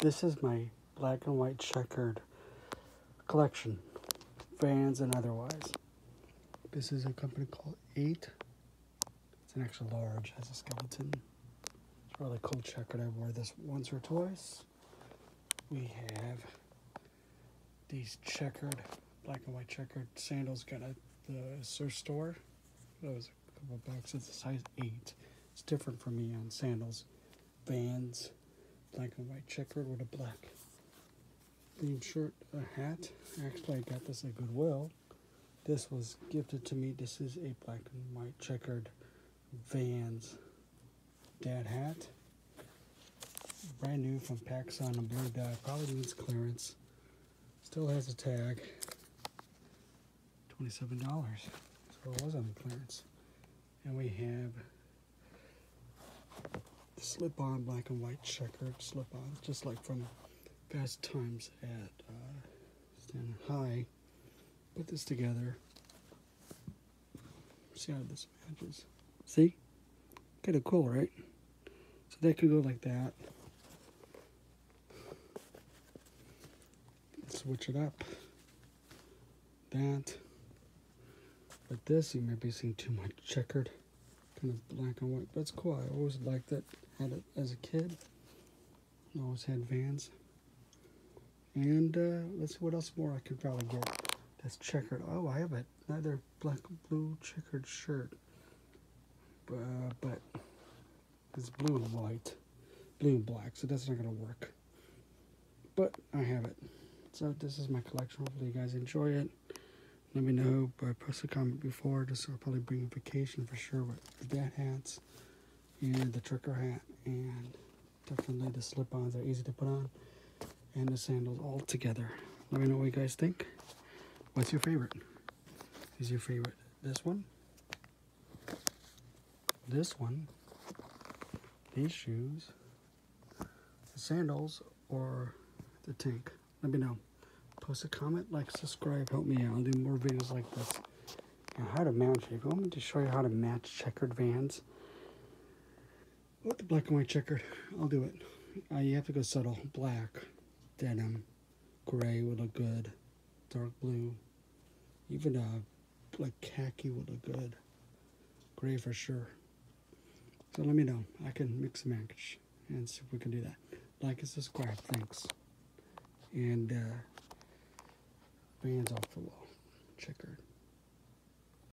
This is my black and white checkered collection, Vans and otherwise. This is a company called Eight. It's an extra large, has a skeleton. It's really cool checkered. I wore this once or twice. We have these checkered, black and white checkered sandals got at the surf store. That was a couple bucks. It's a size eight. It's different for me on sandals. Vans, black and white checkered with a black theme shirt, a hat. Actually, I got this at Goodwill. This was gifted to me. This is a black and white checkered Vans dad hat. Brand new from PacSun and Blue Dot. Probably needs clearance. Still has a tag. $27. So it was on clearance. And we have slip-on black and white checkered slip-on, just like from Fast Times at uh, Stand High. Put this together. See how this matches. See? Kind of cool, right? So that could go like that. Switch it up. That. But this, you might be seeing too much checkered. Kind of black and white. But it's cool. I always liked it. Had it as a kid. I always had Vans. And uh, let's see what else more I could probably get. That's checkered. Oh, I have it. Another black blue checkered shirt. Uh, but it's blue and white. Blue and black. So that's not going to work. But I have it. So this is my collection. Hopefully you guys enjoy it. Let me know. But I posted a comment before. Just I'll probably bring a vacation for sure with the dad hats and the trucker hat and definitely the slip-ons are easy to put on and the sandals all together. Let me know what you guys think. What's your favorite? Is your favorite this one? This one? These shoes? The sandals or the tank? Let me know. Post a comment, like, subscribe, help me out. I'll do more videos like this. How to match. If you want me to show you how to match checkered vans with the black and white checkered, I'll do it. Uh, you have to go subtle. Black, denim, gray would look good, dark blue, even uh, like khaki would look good. Gray for sure. So let me know. I can mix and match and see if we can do that. Like and subscribe. Thanks. And uh, Vans off the wall. Checkered.